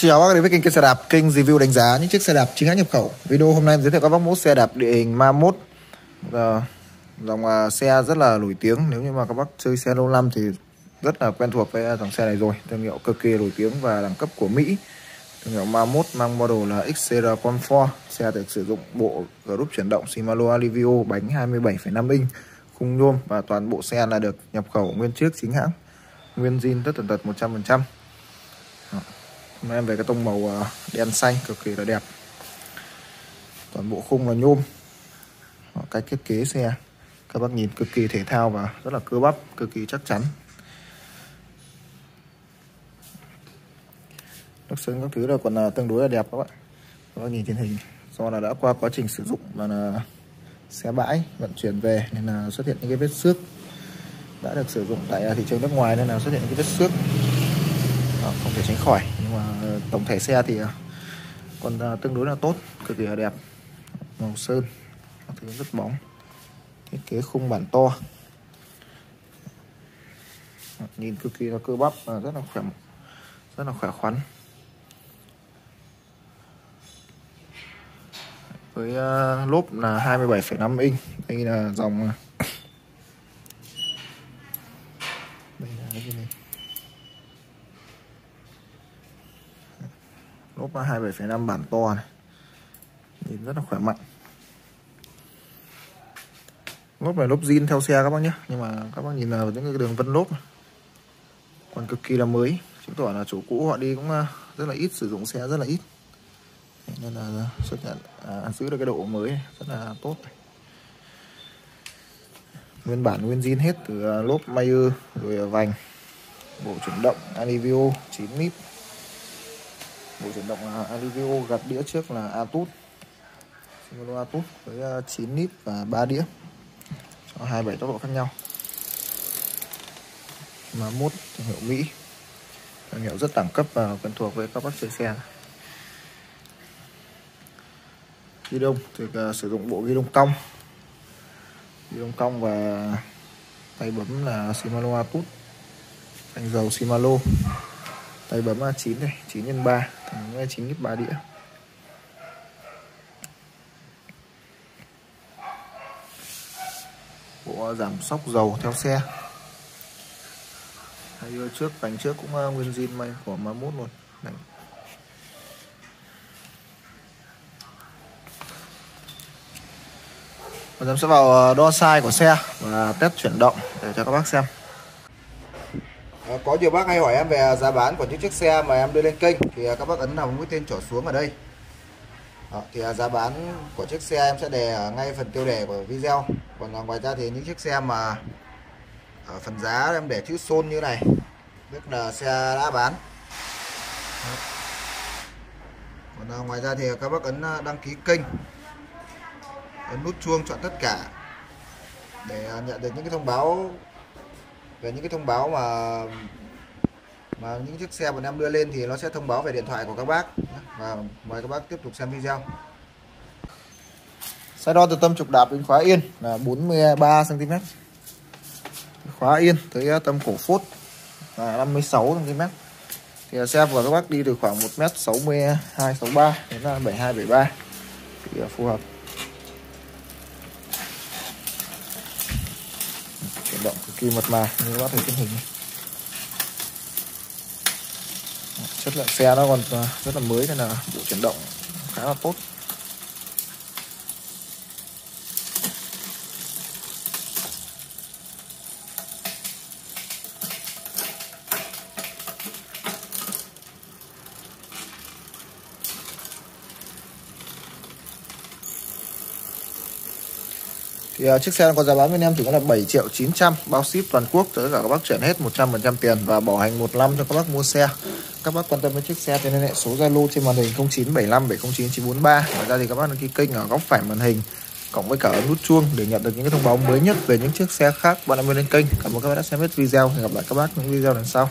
Xin chào các bác đến với kênh xe đạp, kênh review đánh giá những chiếc xe đạp chính hãng nhập khẩu. Video hôm nay giới thiệu các bác mẫu xe đạp địa hình Mammoth. Ờ, à, dòng xe rất là nổi tiếng, nếu như mà các bác chơi xe lâu năm thì rất là quen thuộc với dòng xe này rồi. Thương hiệu cực kỳ nổi tiếng và đẳng cấp của Mỹ. Thương hiệu Mammoth mang model là XCR Comfort. Xe được sử dụng bộ group chuyển động Shimano Alivio bánh 27,5 inch, khung nhôm và toàn bộ xe là được nhập khẩu nguyên chiếc chính hãng. Nguyên zin tất tần tật 100% nó em về cái tông màu à, đen xanh cực kỳ là đẹp. Toàn bộ khung là nhôm. Cách thiết kế xe. Các bác nhìn cực kỳ thể thao và rất là cơ bắp, Cực kỳ chắc chắn. Nước sơn các thứ là còn là tương đối là đẹp các bạn. Các bác nhìn trên hình, Do là đã qua quá trình sử dụng và là xe bãi, vận chuyển về Nên là xuất hiện những cái vết xước Đã được sử dụng tại à, thị trường nước ngoài nên là xuất hiện những cái vết xước. Ờ, không thể tránh khỏi. Nhưng mà ờ, tổng thể xe thì ờ, còn tương đối là tốt cực kỳ là đẹp. Màu sơn thứ rất bóng. Thiết kế khung bản to. Nhìn cực kỳ là cơ bắp rất là khỏe rất là khỏe khoắn. Với lốp là 27,5 inch đây là dòng đây là cái gì này lốp 27,5 bản to này. Nhìn rất là khỏe mạnh. Lốp này lốp zin theo xe các bác nhé. Nhưng mà các bác nhìn vào những cái đường vân lốp này. còn cực kỳ là mới. Chứng tỏ là chủ cũ họ đi cũng à, rất là ít sử dụng xe rất là ít. Nên là xuất nhận à, giữ được cái độ mới này, rất là tốt nguyên bản nguyên zin hết từ à, lốp Mayer rồi à, vành. Bộ chuyển động Alivio 9 nip bộ chuyển động là Alivio gạt đĩa trước là Atut. Shimano Atut với à, 9 nít và 3 đĩa. Cho 27 tốc độ khác nhau. Mà mốt thương hiệu Mỹ. Thương hiệu rất đẳng cấp và quen thuộc với các bác chơi xe. Ghi đông thì uh, sử dụng bộ ghi đông cong. Ghi đông cong và tay bấm là Shimano Atut. Thành dầu Shimano. Đây bấm A9 này 9 x 3 thằng 9 x 3 đĩa. Bộ giảm sóc dầu theo xe. Hay trước bánh trước cũng ờ, nguyên zin may của Mammoth luôn. Đấy. Bây giờ sẽ vào ờ, đo size của xe và test chuyển động để cho các bác xem có nhiều bác hay hỏi em về giá bán của những chiếc xe mà em đưa lên kênh thì à, các bác ấn vào mũi tên trỏ xuống ở đây. Đó, thì à, giá bán của chiếc xe em sẽ đề ở ngay phần tiêu đề của video. Còn à, ngoài ra thì những chiếc xe mà ở phần giá em để chữ xôn như này tức là xe đã bán. Còn ngoài ra thì các bác ấn đăng ký kênh ấn nút chuông chọn tất cả để nhận được những cái thông báo về những cái thông báo mà mà những chiếc xe bọn em đưa lên thì nó sẽ thông báo về điện thoại của các bác. Và mời các bác tiếp tục xem video. Xe đo từ tâm trục đạp đến khóa yên là 43 cm khóa yên tới à, tâm cổ phốt là 56 cm thì xe của các bác đi từ khoảng 1m62 63 đến à, 72 73 thì à, phù hợp. Động cực kỳ mật mà như các bác thấy trên hình này. chất lượng xe nó còn à, rất là mới nên là bộ chuyển động khá là tốt thì uh, chiếc xe có giá bán bên em thì có là 7 triệu 900 bao ship toàn quốc tới cả các bác chuyển hết 100% tiền và bảo hành một năm cho các bác mua xe. Các bác quan tâm đến chiếc xe thì liên hệ số Zalo trên màn hình 0975 709 943 ngoài ra thì các bác đăng ký kênh ở góc phải màn hình cộng với cả nút chuông để nhận được những cái thông báo mới nhất về những chiếc xe khác. Bạn em lên kênh. Cảm ơn các bác đã xem hết video. Hẹn gặp lại các bác những video lần sau.